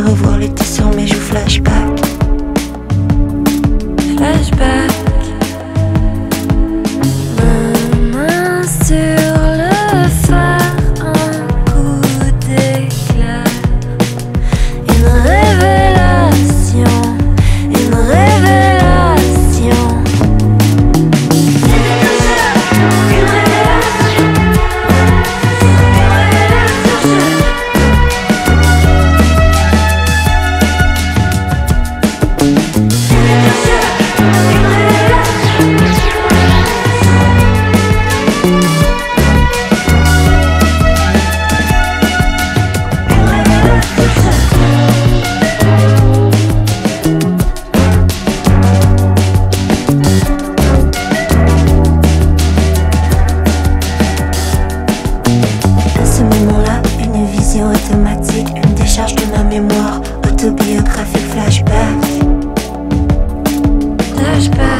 revoir les tissus. Autobiographique flashback. Flashback.